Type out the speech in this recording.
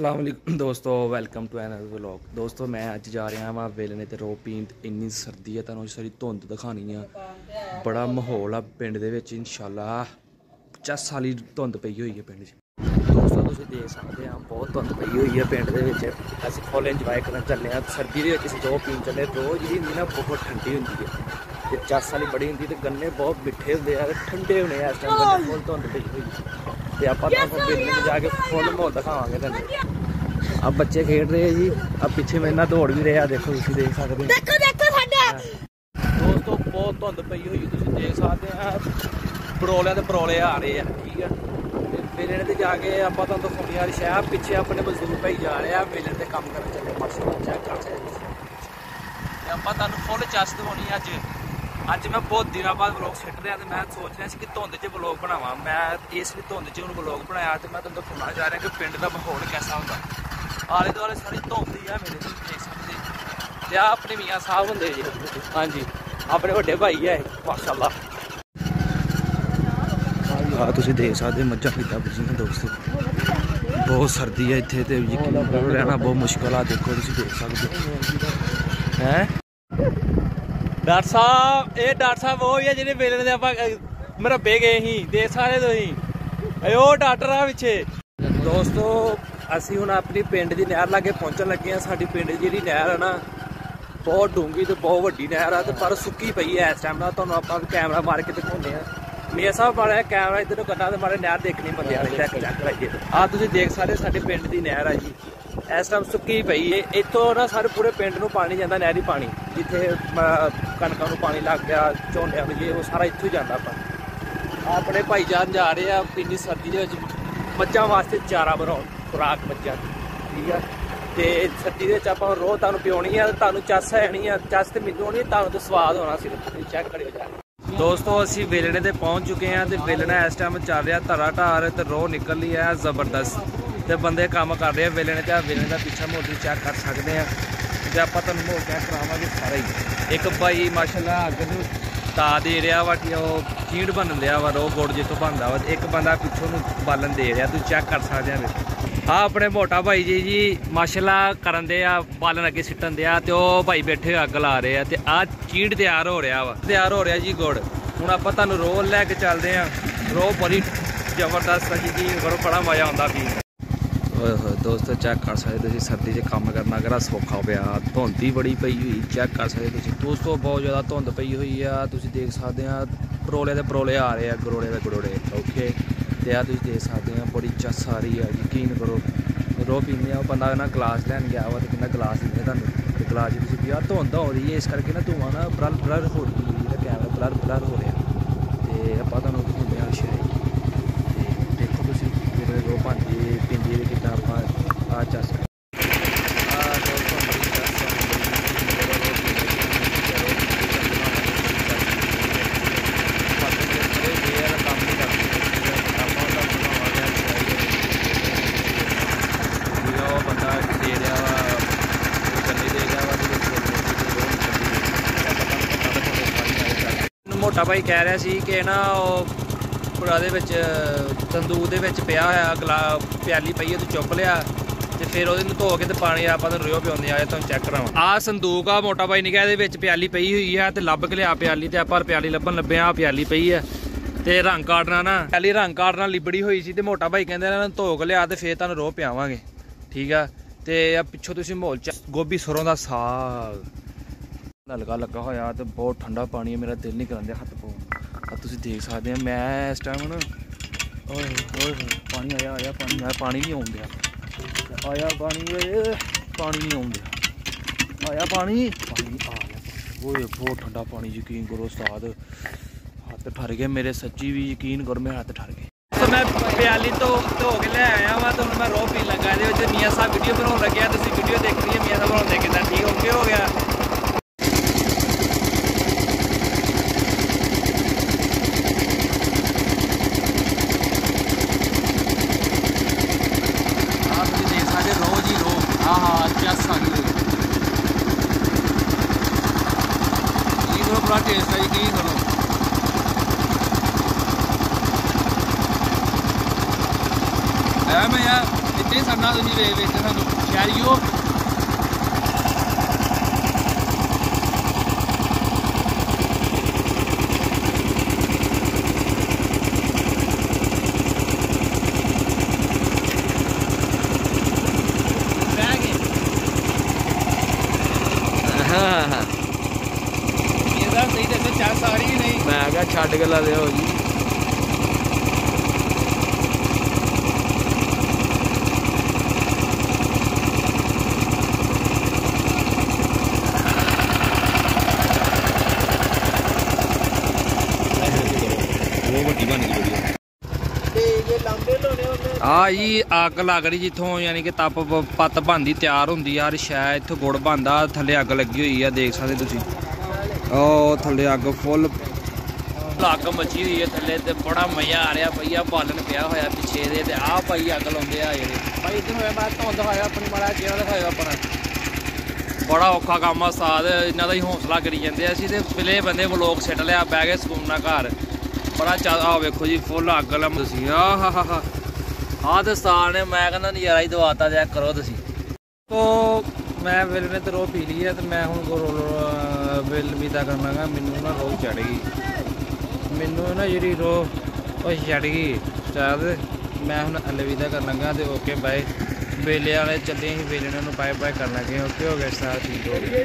ਅਸਲਾਮ ਵਾਲੇਕੁਮ ਦੋਸਤੋ, welcome to another vlog ਦੋਸਤੋ, ਮੈਂ ਅੱਜ ਜਾ ਰਿਹਾ ਵਾਂ ਵੇਲਣੇ ਤੇ ਰੋ ਪੀਣ ਇੰਨੀ ਸਰਦੀ ਹੈ ਤੁਹਾਨੂੰ ਸਾਰੀ ਧੁੰਦ ਦਿਖਾਣੀ ਆ। ਬੜਾ ਮਾਹੌਲ ਆ ਪਿੰਡ ਦੇ ਵਿੱਚ, ਇਨਸ਼ਾਅੱਲਾ। 50 ਸਾਲੀ ਧੁੰਦ ਪਈ ਹੋਈ ਹੈ ਪਿੰਡ 'ਚ। ਦੋਸਤੋ, ਤੁਸੀਂ ਦੇਖ ਸਕਦੇ ਆ, ਬਹੁਤ ਧੁੰਦ ਪਈ ਹੋਈ ਹੈ ਪਿੰਡ ਦੇ ਵਿੱਚ। ਅਸੀਂ ਫੁੱਲ ਇੰਜੋਏ ਕਰਨ ਚੱਲੇ ਆ। ਸਰਦੀ ਦੇ ਵਿੱਚ ਅਸੀਂ ਰੋ ਪੀਣ ਚੱਲੇ ਰੋਜ਼ ਜਿਹੜੀ ਹੁੰਦੀ ਨਾ ਬਹੁਤ ਠੰਡੀ ਹੁੰਦੀ ਹੈ ਤੇ 50 ਵਾਲੀ ਬੜੀ ਹੁੰਦੀ ਤੇ ਗੰਨੇ ਬਹੁਤ ਮਿੱਠੇ ਹੁੰਦੇ ਆ ਠੰਡੇ ਹੋਣੇ ਆ ਇਸ ਟਾਈਮ ਗੰਨੇ ਧੁੰਦ ਪਈ ਹੋਈ ਹੈ ਤੇ ਆਪਾਂ ਤੁਹਾਨੂੰ ਪਿੰਡ 'ਚ ਜਾ ਕੇ ਫੁੱਲ ਮਾਹੌਲ ਦਿਖਾਵਾਂਗੇ ਤੁਹਾਨੂੰ। ਆ ਬੱਚੇ ਖੇਡ ਰਹੇ ਆ ਜੀ। ਆ ਪਿੱਛੇ ਮੇਰੇ ਨਾਲ ਦੌੜ ਵੀ ਰਹੇ ਆ। ਦੇਖੋ ਤੁਸੀਂ ਦੇਖ ਸਕਦੇ ਹੋ। ਦੇਖੋ ਦੇਖੋ ਸਾਡਾ। ਦੋਸਤੋ ਬਹੁਤ ਧੁੰਦ ਪਈ ਹੋਈ ਤੁਸੀਂ ਦੇਖ ਸਕਦੇ ਆ। ਪਰੋਲਿਆਂ ਤੇ ਪਰੋਲੇ ਆ ਰਹੇ ਆ ਠੀਕ ਆ। ਤੇ ਮੇਲੇ ਤੇ ਜਾ ਕੇ ਆਪਾਂ ਤੁਹਾਨੂੰ ਦਿਖਾਉਂਦੇ ਆ ਸ਼ਹਿਰ ਪਿੱਛੇ ਆਪਣੇ ਮਜ਼ਦੂਰ ਭਾਈ ਜਾ ਰਹੇ ਆ ਮੇਲੇ ਤੇ ਕੰਮ ਕਰਨ ਚੱਲੇ ਮਾਸ਼ਾਅੱਲਾ ਚੈੱਕ ਕਰ ਸਕਦੇ ਤੁਸੀਂ। ਤੇ ਆਪਾਂ ਤੁਹਾਨੂੰ ਫੁੱਲ ਚੱਸ ਦਿਵਾਉਣੀ ਅੱਜ। ਅੱਜ ਮੈਂ ਬਹੁਤ ਦਿਨਾਂ ਬਾਅਦ ਵਲੌਗ ਸਿੱਟ ਰਿਹਾ ਤੇ ਮੈਂ ਸੋਚ ਰਿਹਾ ਸੀ ਕਿ ਧੁੰਦ 'ਚ ਵਲੌਗ ਬਣਾਵਾਂ। ਮੈਂ ਇਸ ਲਈ ਧੁੰਦ 'ਚ ਹੁਣ ਵਲੌਗ ਬਣਾਇਆ ਤੇ ਮੈਂ ਤੁਹਾਨੂੰ ਦਿਖਾਉਣਾ ਜਾ ਰਿਹਾ ਕਿ ਪਿੰਡ ਦਾ ਮਾਹੌਲ ਕਿਹਦਾ ਹੁੰਦਾ। ਆਲੇ ਦੁਆਲੇ ਸਾਰੀ ਧੁੰਦ ਹੀ ਆ ਮੇਰੇ ਤੁਸੀਂ ਦੇਖ ਸਕਦੇ। ਤੇ ਆ ਆਪਣੇ ਮੀਆਂ ਸਾਹਿਬ ਹੁੰਦੇ ਜੀ। ਹਾਂਜੀ ਆਪਣੇ ਵੱਡੇ ਭਾਈ ਆ ਇਹ, ਮਾਸ਼ਾਅੱਲਾ। ਆ ਤੁਸੀਂ ਦੇਖ ਸਕਦੇ ਮੱਝਾਂ ਕਿੱਦਾਂ ਬਜੀਆਂ ਦੋਸਤੋ। ਬਹੁਤ ਸਰਦੀ ਹੈ ਇੱਥੇ ਤੇ ਯਕੀਨ ਕਰੋ ਰਹਿਣਾ ਬਹੁਤ ਮੁਸ਼ਕਲ ਆ। ਦੇਖੋ ਤੁਸੀਂ ਦੇਖ ਸਕਦੇ ਹੋ। ਹੈ? ਡਾਕਟਰ ਸਾਹਿਬ ਇਹ ਡਾਕਟਰ ਸਾਹਿਬ ਉਹ ਹੀ ਆ ਜਿਹੜੇ ਵੇਲੇ ਦੇ ਆਪਾਂ ਮਰੱਬੇ ਗਏ ਸੀ ਦੇਖ ਸਾਰੇ ਤੁਸੀਂ ਇਹ ਉਹ ਡਾਕਟਰ ਆ ਪਿੱਛੇ। ਦੋਸਤੋ ਅਸੀਂ ਹੁਣ ਆਪਣੀ ਪਿੰਡ ਦੀ ਨਹਿਰ ਲਾਗੇ ਪਹੁੰਚਣ ਲੱਗੇ ਆ ਸਾਡੀ ਪਿੰਡ ਦੀ ਜਿਹੜੀ ਨਹਿਰ ਆ ਨਾ ਬਹੁਤ ਡੂੰਗੀ ਤੇ ਬਹੁਤ ਵੱਡੀ ਨਹਿਰ ਆ ਤੇ ਪਰ ਸੁੱਕੀ ਪਈ ਐ ਇਸ ਟਾਈਮ ਨਾਲ ਤੁਹਾਨੂੰ ਆਪਾਂ ਕੈਮਰਾ ਮਾਰ ਕੇ ਦਿਖਾਉਂਦੇ ਆ ਮੇਰਾ ਸਾਹਿਬ ਵਾਲਾ ਕੈਮਰਾ ਇੱਧਰ ਨੂੰ ਕਰਨਾ ਤੇ ਮਾਰੇ ਨਹਿਰ ਦੇਖਣੀ ਬੰਦੇ ਵਾਲੇ ਚੈੱਕ ਚੈੱਕ ਕਰਾਈਏ ਆ ਤੁਸੀਂ ਦੇਖ ਸਾਰੇ ਸਾਡੇ ਪਿੰਡ ਦੀ ਨਹਿਰ ਆ ਜੀ। ਇਸ ਟਾਈਮ ਸੁੱਕੀ ਪਈ ਏ। ਇੱਥੋਂ ਨਾ ਸਾਰੇ ਪੂਰੇ ਪਿੰਡ ਨੂੰ ਪਾਣੀ ਜਾਂਦਾ, ਨਹਿਰੀ ਪਾਣੀ। ਜਿੱਥੇ ਕਣਕਾਂ ਨੂੰ ਪਾਣੀ ਲੱਗ ਗਿਆ ਝੋਨੇ ਨੂੰ ਜੇ ਉਹ ਸਾਰਾ ਇੱਥੋਂ ਹੀ ਜਾਂਦਾ ਆਪਾਂ। ਆਪਣੇ ਭਾਈਜਾਨ ਜਾ ਰਹੇ ਆ, ਇੰਨੀ ਸਰਦੀ ਦੇ ਵਿੱਚ ਮੱਝਾਂ ਵਾਸਤੇ ਚਾਰਾ ਬਣਾਉਣ, ਖੁਰਾਕ ਮੱਝਾਂ ਠੀਕ ਆ? ਤੇ ਸਰਦੀ ਦੇ ਵਿੱਚ ਆਪਾਂ ਰੋਹ ਤੁਹਾਨੂੰ ਪਿਉਣੀ ਆ, ਤੁਹਾਨੂੰ ਚੱਸ ਹੈਣੀ ਆ, ਚੱਸ ਤੇ ਮੈਨੂੰ ਹੋਣੀ ਤੁਹਾਨੂੰ ਤੇ ਸਵਾਦ ਹੋਣਾ ਸੀ ਚੈੱਕ ਕਰਿਓ ਜਾ ਦੋਸਤੋ, ਅਸੀਂ ਵੇਲਣੇ ਤੇ ਪਹੁੰਚ ਚੁੱਕੇ ਆ ਤੇ ਵੇਲਣਾ ਇਸ ਟਾਈਮ ਚੱਲ ਰਿਹਾ ਧਰਾ ਢਾਰ ਤੇ ਰੋਹ ਨਿਕਲ ਰਹੀ ਆ, ਜ਼ਬਰਦਸਤ। ਤੇ ਬੰਦੇ ਕੰਮ ਕਰ ਰਹੇ ਆ ਵੇਲਣੇ ਤੇ ਵੇਲੇ ਦਾ ਪਿੱਛਾ ਮੋਢੀ ਤੁਸੀਂ ਚੈੱਕ ਕਰ ਸਕਦੇ ਆ। ਤੇ ਆਪਾਂ ਤੁਹਾਨੂੰ ਮੋਹ ਚੈੱਕ ਕਰਾਵਾਂਗੇ ਸਾਰਾ ਹੀ। ਇੱਕ ਭਾਈ ਮਾਸ਼ਾਅੱਲਾ ਅੱਗ ਨੂੰ ਤਾ ਦੇ ਰਿਹਾ ਵਾ ਕਿ ਉਹ ਚੀੜ ਬਣ ਲਿਆ ਵਾ ਰੋ ਗੁੜ ਜਿੱਥੋਂ ਬਣਦਾ ਵਾ। ਤੇ ਇੱਕ ਬੰਦਾ ਪਿੱਛੋਂ ਨੂੰ ਬਾਲਣ ਦੇ ਰਿਹਾ, ਤੁਸੀਂ ਚੈੱਕ ਕਰ ਸਕਦੇ ਆ ਵੇਖੋ ਆ ਆਪਣੇ ਮੋਟਾ ਭਾਈ ਜੀ ਜੀ ਮਾਸ਼ਾਅੱਲਾ ਕਰਨ ਦੇ ਆ, ਬਾਲਣ ਅੱਗੇ ਸਿੱਟਣ ਦੇ ਆ ਤੇ ਉਹ ਭਾਈ ਬੈਠੇ ਅੱਗ ਲਾ ਰਹੇ ਆ ਤੇ ਆ ਚੀੜ ਤਿਆਰ ਹੋ ਰਿਹਾ ਵਾ। ਤਿਆਰ ਹੋ ਰਿਹਾ ਜੀ ਗੁੜ ਹੁਣ ਆਪਾਂ ਤੁਹਾਨੂੰ ਰੋਲ ਲੈ ਕੇ ਚੱਲਦੇ ਆ। ਰੋ ਬੜੀ ਜ਼ਬਰਦਸਤ ਹੈ ਜੀ ਕੀ ਕਰੋ ਬੜਾ ਮਜ਼ਾ ਆਉਂਦਾ ਵੀ। ਓਏ ਹੋਏ ਦੋਸਤੋ ਚੈੱਕ ਕਰ ਸਕਦੇ ਤੁਸੀਂ ਸਰਦੀ 'ਚ ਕੰਮ ਕਰਨਾ, ਕਿਹੜਾ ਸੌਖਾ ਪਿਆ ਧੁੰਦੀ ਬੜੀ ਪਈ ਹੋਈ ਚੈੱਕ ਕਰ ਸਕਦੇ ਤੁਸੀਂ। ਦੋਸਤੋ, ਬਹੁਤ ਜ਼ਿਆਦਾ ਧੁੰਦ ਪਈ ਹੋਈ ਆ, ਤੁਸੀਂ ਦੇਖ ਸਕਦੇ ਆ, ਪਰੋਲੇ ਦੇ ਪਰੋਲੇ ਆ ਰਹੇ ਆ ਗਰੋੜੇ ਦੇ ਗਰੋੜੇ ਓਕੇ ਤੇ ਆ ਤੁਸੀਂ ਦੇਖ ਸਕਦੇ ਆ, ਬੜੀ ਚੱਸ ਆ ਰਹੀ ਆ, ਯਕੀਨ ਕਰੋ। ਰੋ ਪੀਂਦੇ ਆ, ਉਹ ਬੰਦਾ ਨਾ ਗਲਾਸ ਲੈਣ ਗਿਆ ਵਾ ਤੇ ਕਿੰਨਾ ਗਲਾਸ ਦਿੰਦੇ ਤੁਹਾਨੂੰ। ਤੇ ਗਲਾਸ 'ਚ ਤੁਸੀਂ ਪਿਆ ਧੁੰਦ ਹੋ ਰਹੀ ਹੈ ਇਸ ਕਰਕੇ ਨਾ ਧੂਆਂ ਨਾ ਬਲਰ ਬਲਰ ਹੋ ਰਹੀ ਹੈ ਕੈਮਰਾ ਬਲਰ ਬਲਰ ਹੋ ਰਿਹਾ। ਤੇ ਆਪਾਂ ਤੁਹਾਨੂੰ ਦਿਖਾਉਂਦੇ ਆ ਸ਼ਾਇਦ ਤੇ ਦੇਖੋ ਤੁਸੀਂ ਜਿਹੜੇ ਰੋ ਭਾਂਜੀ ਪਿੰਡੀ ਦੇ ਕਿੱਦਾਂ ਆਪਾਂ ਆ ਚੱਸ ਆ ਦੋਸਤੋ ਬੜੀ ਚੱਸ ਆ, ਬੜੀ ਜਿਹੜਾ ਰੋ ਪੀਂਦੇ ਨੇ, ਜਿਹੜਾ ਰੋ ਪੀਂਦੇ ਨੇ, ਪੱਤੇ ਦੇ ਬੜੇ ਦੇ ਆ, ਕੰਮ ਨਹੀਂ ਕਰਦੇ ਆਪਾਂ ਉਹਦਾ ਬਣਾਵਾਂਗੇ ਜਿਹੜਾ ਉਹ ਬੰਦਾ ਦੇ ਰਿਹਾ ਵਾ ਉਹ ਕੰਨੇ ਦੇ ਰਿਹਾ ਵਾ ਤੇ ਵਿੱਚ ਰੋ ਨਿਕਲਦੀ ਮੋਟਾ ਭਾਈ ਕਹਿ ਰਿਹਾ ਸੀ ਕਿ ਨਾ ਉਹ ਪੁਰਾ ਦੇ ਵਿੱਚ ਤੰਦੂਰ ਦੇ ਵਿੱਚ ਪਿਆ ਹੋਇਆ ਗਲਾ, ਪਿਆਲੀ ਪਈ ਹੈ ਤੂੰ ਚੁੱਕ ਲਿਆ ਤੇ ਫਿਰ ਉਹਦੇ ਨੂੰ ਧੋ ਕੇ ਤੇ ਪਾਣੀ ਆਪਾਂ ਨੂੰ ਰਿਓ ਪਿਉਂਦੇ ਆ ਤੁਹਾਨੂੰ ਚੈੱਕ ਕਰਾਵਾਂ ਆ ਸੰਦੂਕ ਆ ਮੋਟਾ ਭਾਈ ਨੇ ਕਿਹਾ ਇਹਦੇ ਵਿੱਚ ਪਿਆਲੀ ਪਈ ਹੋਈ ਆ ਤੇ ਲੱਭ ਕੇ ਲਿਆ ਪਿਆਲੀ ਤੇ ਆਪਾਂ ਪਿਆਲੀ ਲੱਭਣ ਲੱਭਿਆ ਆ ਪਿਆਲੀ ਪਈ ਆ ਤੇ ਰੰਗ ਕਾੜਨਾ ਨਾ ਪਹਿਲੀ ਰੰਗ ਕਾੜਨਾ ਲਿਬੜੀ ਹੋਈ ਸੀ ਤੇ ਮੋਟਾ ਭਾਈ ਕਹਿੰਦੇ ਇਹਨਾਂ ਨੂੰ ਧੋ ਕੇ ਲਿਆ ਤੇ ਫੇਰ ਤੁਹਾਨੂੰ ਰੋਹ ਪਿਆਵਾਂਗੇ, ਠੀਕ ਆ? ਤੇ ਆ ਪਿੱਛੋਂ ਤੁਸੀਂ ਮਾਹੌਲ ਚ, ਗੋਭੀ ਸਰੋਂ ਦਾ ਸਾਗ। ਨਲਕਾ ਲੱਗਾ ਹੋਇਆ ਤੇ ਬਹੁਤ ਠੰਡਾ ਪਾਣੀ ਹੈ, ਮੇਰਾ ਦਿਲ ਨਹੀਂ ਕਰਾਂਦਾ ਹੱਥ ਪਾਉਣ ਆ ਤੁਸੀਂ ਦੇਖ ਸਕਦੇ ਆ ਮੈਂ ਇਸ ਟਾਈਮ ਨਾ, ਓਏ ਓਏ ਪਾਣੀ ਆਇਆ ਆਇਆ ਪਾਣੀ ਆਇਆ ਪਾਣੀ ਨਹੀਂ ਆਉਂਦਿਆ ਆਇਆ ਪਾਣੀ, ਓਏ, ਪਾਣੀ ਨਹੀਂ ਆਉਂਦਿਆ ਆਇਆ ਪਾਣੀ ਪਾਣੀ ਆ ਗਿਆ। ਓਏ, ਬਹੁਤ ਠੰਡਾ ਪਾਣੀ, ਯਕੀਨ ਕਰੋ ਉਸਤਾਦ। ਹੱਥ ਠਰ ਗਏ ਮੇਰੇ, ਸੱਚੀ ਵੀ ਯਕੀਨ ਕਰੋ ਮੇਰੇ ਹੱਥ ਠਰ ਗਏ। ਤਾਂ ਮੈਂ ਪਿਆਲੀ ਤੋਂ ਧੋ ਕੇ ਲੈ ਆਇਆ ਵਾ ਤੁਹਾਨੂੰ ਮੈਂ ਰੋਹ ਪੀਣ ਲੱਗਾ, ਇਹਦੇ ਵਿੱਚ ਮੀਆਂ ਸਾਹਿਬ ਵੀਡੀਓ ਬਣਾਉਣ ਲੱਗਿਆ ਤੁਸੀਂ ਵੀਡੀਓ ਦੇਖਣੀ ਹੈ, ਮੀਆਂ ਸਾਹਿਬ ਬਣਾਉਂਦੇ ਕਿਦਾਂ ਠੀਕ ਓਕੇ ਹੋ ਗਿਆ ਆਹ ਤੁਸੀਂ ਦੇਖ ਸਕਦੇ ਰੋਜ਼ ਹੀ ਰੋ ਆਹ ਹਾਂ ਚੱਸ ਆ ਗਈ ਇਹ ਕਰੋ ਬੜਾ ਟੇਸਟ ਹੈ ਕੀ ਕਰੋ ਐ ਮੈਂ ਯਾਰ ਇੱਥੇ ਸਰਨਾ ਤੁਸੀਂ ਵੇਖ ਵੇਖ ਕੇ ਸਾਨੂੰ ਸ਼ਹਿਰੀਓ ਬਹਿ ਗਏ ਹਾਂ ਇਹਦਾ ਸਹੀ ਦੱਸੋ ਚਾਹ ਸਾਰੀ ਕਿ ਨਹੀਂ ਮੈਂ ਕਿਹਾ ਛੱਡ ਕੇ ਲਾ ਦਿਓ ਜੀ ਉਹ ਵੱਡੀ ਬਣ ਗਈ ਬੜੀ ਤੇ ਜੇ ਲੰਬੇ ਲੋਨੇ ਉਹਨੇ ਆ ਜੀ ਅੱਗ ਲੱਗ ਰਹੀ ਜਿੱਥੋਂ ਯਾਨੀ ਕਿ ਤਪ ਪੱਤ ਬਣਦੀ ਤਿਆਰ ਹੁੰਦੀ ਆ ਸ਼ਾਇਦ ਇੱਥੋਂ ਗੁੜ ਬਣਦਾ ਥੱਲੇ ਅੱਗ ਲੱਗੀ ਹੋਈ ਆ ਦੇਖ ਸਕਦੇ ਤੁਸੀਂ। ਉਹ ਥੱਲੇ ਅੱਗ ਫੁੱਲ ਅੱਗ ਮੱਚੀ ਹੋਈ ਹੈ ਥੱਲੇ ਤੇ ਬੜਾ ਮਜ਼ਾ ਆ ਰਿਹਾ ਭਈਆ ਬਾਲਣ ਪਿਆ ਹੋਇਆ ਪਿੱਛੇ ਦੇ ਤੇ ਆਹ ਭਾਈ ਅੱਗ ਲਾਉਂਦੇ ਆ ਜਿਹੜੇ ਭਾਈ ਇਧਰ ਹੋਇਆ ਬਾਅਦ ਧੁੰਦ ਹੋਇਆ ਆਪਣੀ ਮਾੜਾ ਚਿਹਰਾ ਦਿਖਾਇਓ ਆਪਣਾ। ਬੜਾ ਔਖਾ ਕੰਮ ਆ ਸਾਦ ਇਹਨਾਂ ਦਾ ਹੀ ਹੌਸਲਾ ਕਰੀ ਜਾਂਦੇ ਆ। ਅਸੀਂ ਤੇ ਪਿਲੇ ਬੰਦੇ ਵਲੋਗ ਸੈੱਟ ਲਿਆ ਬਹਿ ਗਏ ਸਕੂਨ ਨਾਲ ਘਰ। ਬੜਾ ਆ ਵੇਖੋ ਜੀ ਫੁੱਲ ਅੱਗ ਲਮ ਤੁਸੀਂ ਆ ਹਾ ਹਾ ਹਾਂ, ਦਸਤਾਰ ਨੇ, ਮੈਂ ਕਹਿੰਦਾ ਨਜ਼ਾਰਾ ਹੀ ਦਵਾਤਾ ਜਾ ਕਰੋ ਤੁਸੀਂ। ਤੋ ਮੈਂ ਵਿਲ ਨੇ ਤੇ ਰੋ ਪੀ ਲਈ ਹੈ ਤੇ ਮੈਂ ਹੁਣ ਕੋ ਵਿਲ ਵਿਦਾ ਕਰਨਾਗਾ, ਮੈਨੂੰ ਨਾ ਰੋ ਚੜ ਗਈ। ਮੈਨੂੰ ਨਾ ਜਿਹੜੀ ਰੋ ਉਹ ਚੜ ਗਈ, ਚਾਹ ਮੈਂ ਹੁਣ ਅਲਵਿਦਾ ਲੱਗਾ ਤੇ ਓਕੇ, ਬਾਏ। ਵੇਲੇ ਵਾਲੇ ਚੱਲੇ ਅਸੀਂ ਵੇਲੇ ਨੂੰ ਬਾਏ ਬਾਏ ਕਰਨ ਲੱਗੇ, ਓਕੇ ਹੋ ਗਿਆ ਸਾਰਾ ਠੀਕ ਹੋ ਗਿਆ।